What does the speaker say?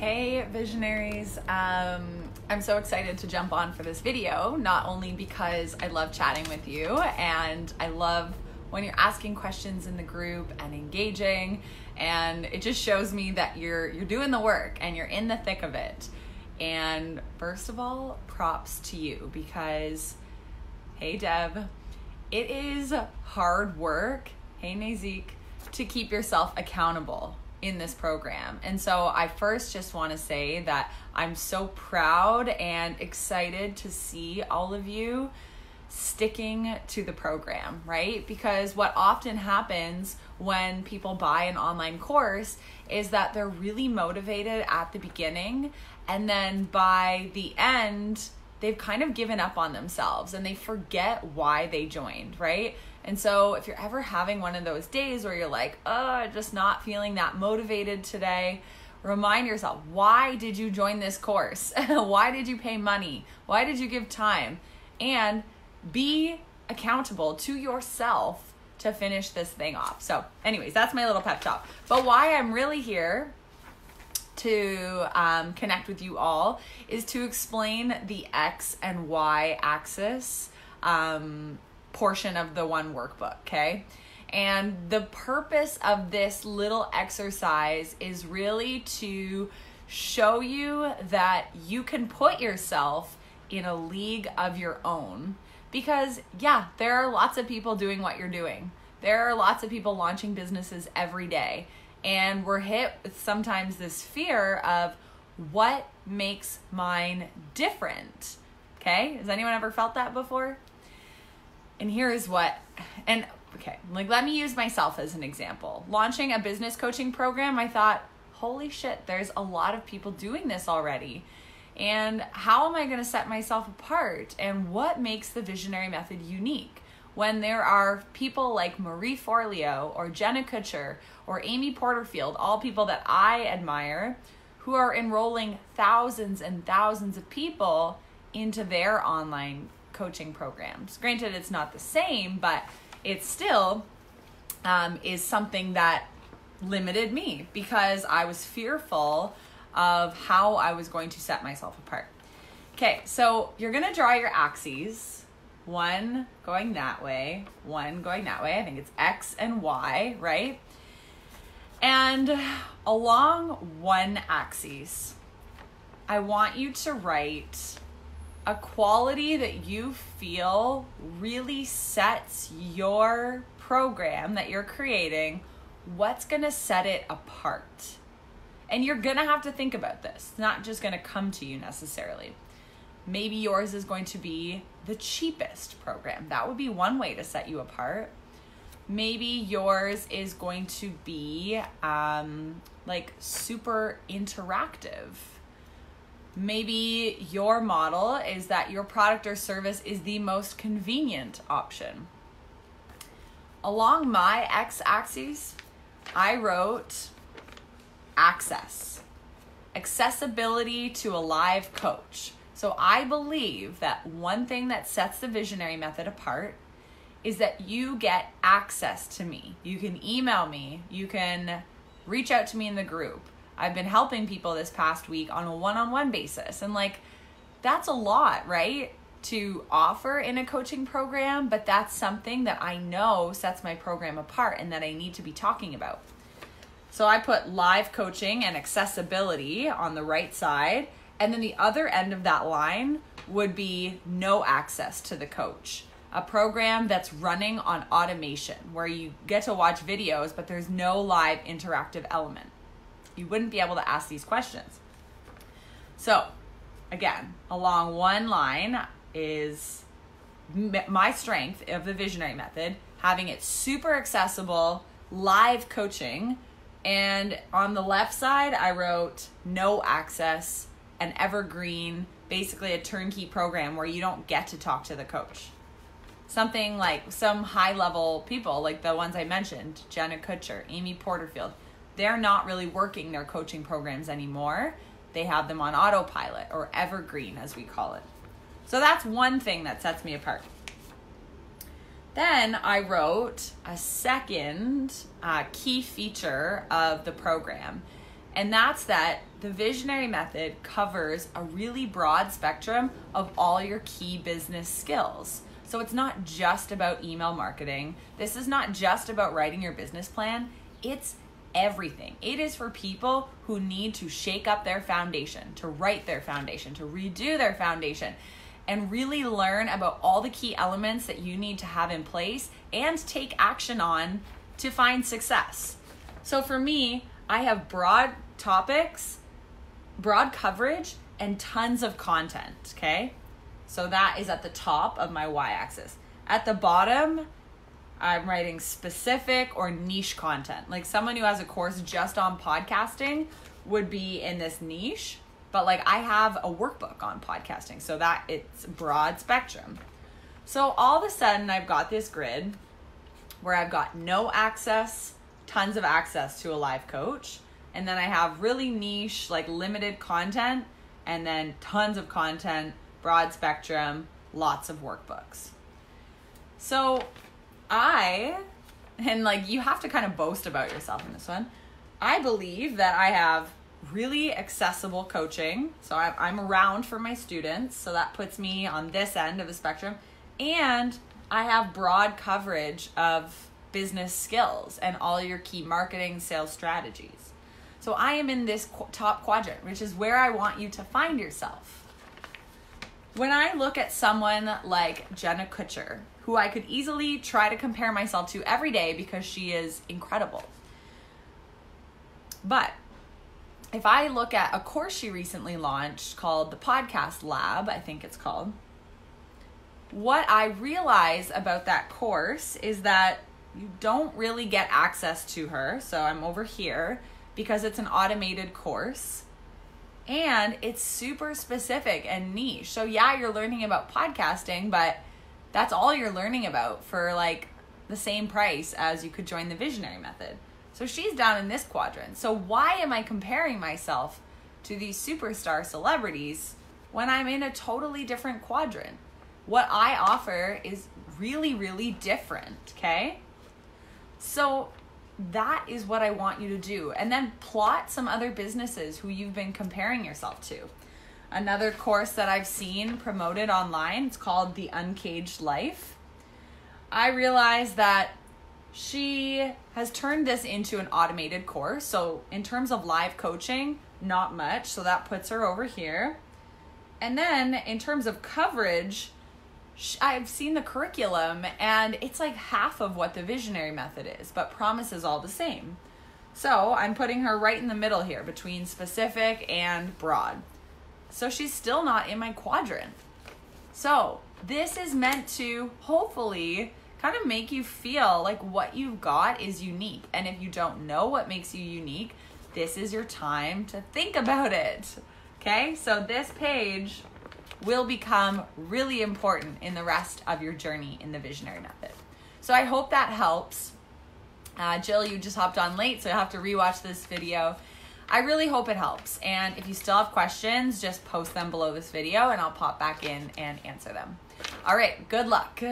Hey, visionaries. Um, I'm so excited to jump on for this video, not only because I love chatting with you and I love when you're asking questions in the group and engaging and it just shows me that you're you're doing the work and you're in the thick of it. And first of all, props to you because hey Deb, it is hard work, hey Nazik, to keep yourself accountable in this program. And so I first just want to say that I'm so proud and excited to see all of you sticking to the program, right? Because what often happens when people buy an online course is that they're really motivated at the beginning and then by the end they've kind of given up on themselves and they forget why they joined, right? And so if you're ever having one of those days where you're like, oh, just not feeling that motivated today, remind yourself why did you join this course? why did you pay money? Why did you give time? And be accountable to yourself to finish this thing off. So, anyways, that's my little pep talk. But why I'm really here to um, connect with you all is to explain the X and Y axis um, portion of the one workbook, okay? And the purpose of this little exercise is really to show you that you can put yourself in a league of your own. Because, yeah, there are lots of people doing what you're doing. There are lots of people launching businesses every day. And we're hit with sometimes this fear of what makes mine different. Okay? Has anyone ever felt that before? And here is what, and okay, like let me use myself as an example. Launching a business coaching program, I thought, holy shit, there's a lot of people doing this already. And how am I going to set myself apart? And what makes the visionary method unique? When there are people like Marie Forleo or Jenna Kutcher or Amy Porterfield, all people that I admire, who are enrolling thousands and thousands of people into their online coaching programs. Granted, it's not the same, but it still um, is something that limited me because I was fearful of how I was going to set myself apart. Okay, so you're gonna draw your axes one going that way, one going that way. I think it's X and Y, right? And along one axis, I want you to write a quality that you feel really sets your program that you're creating, what's going to set it apart? And you're going to have to think about this. It's not just going to come to you necessarily. Maybe yours is going to be the cheapest program. That would be one way to set you apart. Maybe yours is going to be um, like super interactive. Maybe your model is that your product or service is the most convenient option. Along my x axis, I wrote access, accessibility to a live coach. So I believe that one thing that sets the visionary method apart is that you get access to me. You can email me, you can reach out to me in the group. I've been helping people this past week on a one on one basis. And like, that's a lot, right? To offer in a coaching program, but that's something that I know sets my program apart and that I need to be talking about. So I put live coaching and accessibility on the right side. And then the other end of that line would be no access to the coach. A program that's running on automation where you get to watch videos, but there's no live interactive element. You wouldn't be able to ask these questions. So, again, along one line is my strength of the visionary method, having it super accessible, live coaching and on the left side, I wrote no access, an evergreen, basically a turnkey program where you don't get to talk to the coach. Something like some high level people, like the ones I mentioned, Jenna Kutcher, Amy Porterfield, they're not really working their coaching programs anymore. They have them on autopilot or evergreen, as we call it. So that's one thing that sets me apart. Then I wrote a second uh, key feature of the program, And that's that the visionary method covers a really broad spectrum of all your key business skills. So it's not just about email marketing. This is not just about writing your business plan. It's everything. It is for people who need to shake up their foundation, to write their foundation, to redo their foundation, and really learn about all the key elements that you need to have in place and take action on to find success. So for me, I have broad topics, broad coverage, and tons of content, okay? So that is at the top of my y axis. At the bottom, I'm writing specific or niche content. Like someone who has a course just on podcasting would be in this niche, but like I have a workbook on podcasting, so that it's broad spectrum. So all of a sudden I've got this grid where I've got no access, tons of access to a live coach, and then I have really niche, like limited content, and then tons of content, broad spectrum, lots of workbooks. So I, and like you have to kind of boast about yourself in this one. I believe that I have really accessible coaching. So I'm around for my students. So that puts me on this end of the spectrum. And I have broad coverage of business skills and all your key marketing sales strategies. So I am in this top quadrant, which is where I want you to find yourself. When I look at someone like Jenna Kutcher, who I could easily try to compare myself to every day because she is incredible. But if I look at a course she recently launched called the Podcast Lab, I think it's called, what I realize about that course is that you don't really get access to her. So I'm over here because it's an automated course and it's super specific and niche. So, yeah, you're learning about podcasting, but that's all you're learning about for like the same price as you could join the visionary method. So she's down in this quadrant. So why am I comparing myself to these superstar celebrities when I'm in a totally different quadrant? What I offer is really, really different, okay? So that is what I want you to do. And then plot some other businesses who you've been comparing yourself to another course that I've seen promoted online. It's called The Uncaged Life. I realized that she has turned this into an automated course. So, in terms of live coaching, not much. So, that puts her over here. And then, in terms of coverage, I've seen the curriculum and it's like half of what the visionary method is, but promises all the same. So, I'm putting her right in the middle here between specific and broad. So she's still not in my quadrant. So this is meant to hopefully kind of make you feel like what you've got is unique. And if you don't know what makes you unique, this is your time to think about it. Okay, so this page will become really important in the rest of your journey in the visionary method. So I hope that helps. Uh, Jill, you just hopped on late, so you have to rewatch this video. I really hope it helps. And if you still have questions, just post them below this video and I'll pop back in and answer them. All right, good luck.